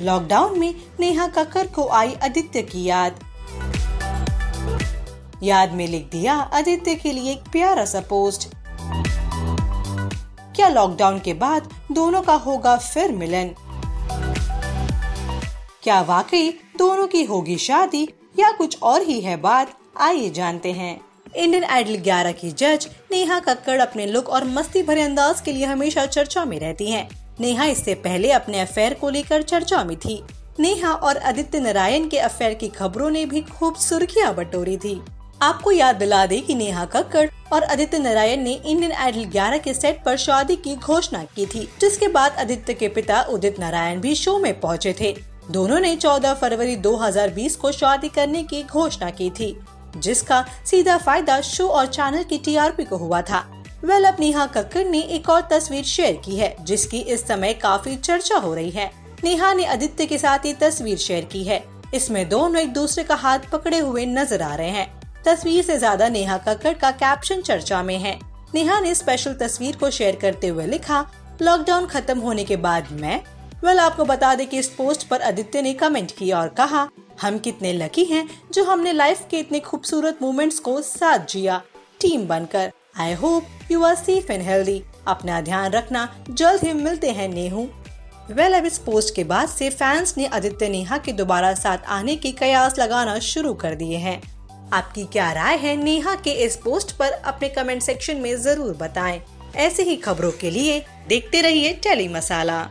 Lockdown में नेहा कक्कर को आई आदित्य की याद। याद में लिख दिया आदित्य के लिए एक प्यारा सा पोस्ट। क्या लॉकडाउन के बाद दोनों का होगा फिर मिलन? क्या वाकई दोनों की होगी शादी या कुछ और ही है बात? आइए जानते हैं। इंडियन आइडल 11 की जज नेहा कक्कड़ अपने लुक और मस्ती भरे अंदाज के लिए हमेशा चर्चा में रहती हैं। नेहा इससे पहले अपने अफेयर को लेकर चर्चा में थी। नेहा और आदित्य नारायण के अफेयर की खबरों ने भी खूब सुर्खियाँ बटोरी थी। आपको याद दिला दे कि नेहा कक्कड़ और आदित्य नारायण ने इंडियन आइडल 11 के सेट पर शादी की घोषणा की थी, जिसके बाद आदित्य के पिता उदित नारायण भी शो में पहुँचे थे। दोनों ने 14 फरवरी 2020 को शादी करने की घोषणा की थी, जिसका सीधा फ़ायदा शो और चैनल की टीआरपी को हुआ था। वेल, अब नेहा कक्कड़ ने एक और तस्वीर शेयर की है, जिसकी इस समय काफ़ी चर्चा हो रही है। नेहा ने आदित्य के साथ ये तस्वीर शेयर की है। इसमें दोनों एक दूसरे का हाथ पकड़े हुए नज़र आ रहे हैं। तस्वीर से ज़्यादा नेहा कक्कड़ का कैप्शन चर्चा में है। नेहा ने स्पेशल तस्वीर को शेयर करते हुए लिखा लॉकडाउन खत्म होने के बाद मैं वेल, आपको बता दें कि इस पोस्ट पर आदित्य ने कमेंट किया और कहा, हम कितने लकी हैं जो हमने लाइफ के इतने खूबसूरत मोमेंट्स को साथ जिया टीम बनकर। I hope you are safe and healthy अपना ध्यान रखना। जल्द ही मिलते हैं नेहू। वेल अब इस पोस्ट के बाद से फैंस ने आदित्य नेहा के दोबारा साथ आने के कयास लगाना शुरू कर दिए हैं। आपकी क्या राय है नेहा के इस पोस्ट पर? अपने कमेंट सेक्शन में ज़रूर बताएँ। ऐसे ही खबरों के लिए देखते रहिए टेली मसाला